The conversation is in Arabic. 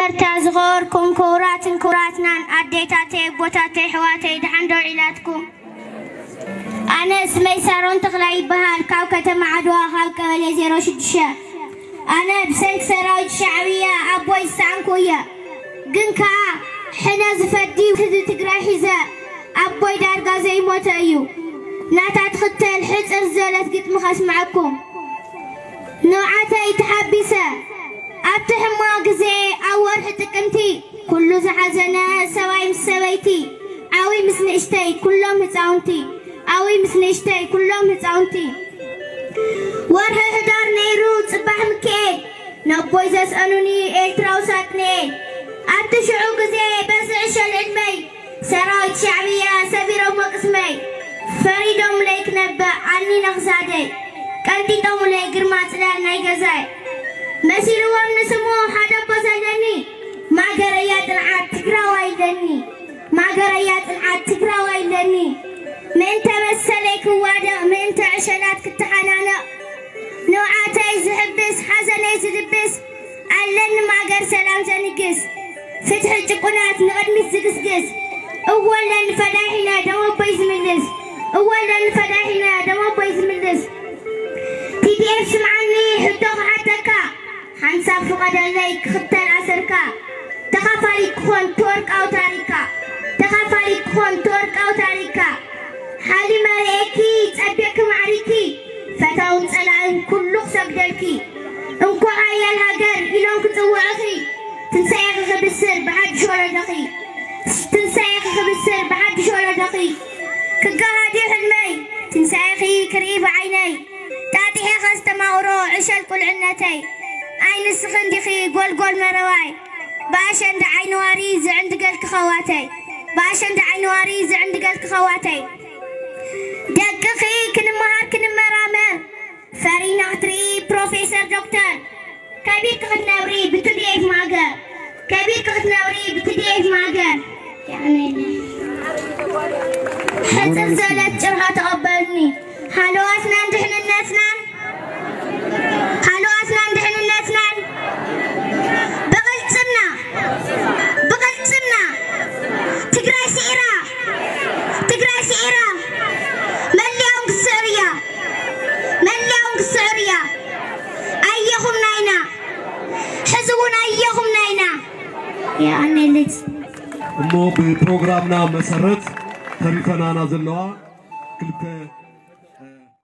مرتا زغوركم كوراتن كوراتنان أديتاتي بوتاتي حواتي دحندو علاتكم أنا اسمي سارون تغلاي بهال كاو كتم عدوها خالك ولي زيرو شدشة. أنا بسنك سراوي شعبية أبوي سانكوية. قنكا حنا زفدي وتدو تقرأ حزا أبوي دار زي موتا أيو. ناتا تخطي الحز أرزالة قد مخاس معكم. نوعاتا تحدي ምስ ንእሽተይ ኩሎም ህፃውንቲ ዓብይ ምስ ንእሽተይ ኩሎም ህፃውንቲ ወርሒ ሕዳር ነይሩ ፅባሕ ምክኤል ነቦይ ዘስአሉኒ ኤርትራዊ ሳጥንኤል ኣብቲ ሽዑ ግዜ በስዕ ሸል ዕድመይ ሰራዊት ሻዕብያ ሰቢሮም ቅስመይ ፈሪዶም ለይ ክነብእ ዓኒ ነኽሳደይ ቀንጢጦም ለይ ግርማ ፅላል ናይ ገዛይ መሲልዎም ንስሙ ሓደ ቦ ዘለኒ هاجر يطلعت تقرا ويلني من تمثلك وادق من تعشلات كتحنانق نوعاتي زحبس حزني زدبس علن ما قر سلام زنقس فتح الجقنات نقدمي زقسقس اولا فداحنا دمو بيز ملس اولا فداحنا دمو بيز ملس تي دي اف سمعني حدوغ عتكا حنسافق ادليك خطان عسركا تخافالي كون تورك اوتا خون تورقاو تاريكا حالي مريكي تأبيك معريكي فتاوم تسألعن كل قصة بدلكي انكو عيا آية الهجر إلون كتوى أخي تنسايا خخب السر بعد شورا دقي. تنسايا خخب السر بعد شورا دقي. كقهادي حلمي تنسايا خي كريب عيني. تاتي حي خستماورو عشل كل عنتي. عين السخن خي قول قول مرواي باش عند عين واريز عند قلك خواتي. باش باشا عين واريز عند قلت خواتي دققي كن مهار كن مرامر فرينا تري بروفيسور دكتور كبير كنت نوري بتدي في ماجر كبير كنت نوري بتدي في ماجر يعني حتى زلت جرها تقبلني هلو حلواتنا تحن الناس نان ሕዚ እውን ኣየኹም ናይና የኣነ ልጅ እሞ ብፕሮግራምና መሰረት ተሪፈናና ዘለዋ ክልተ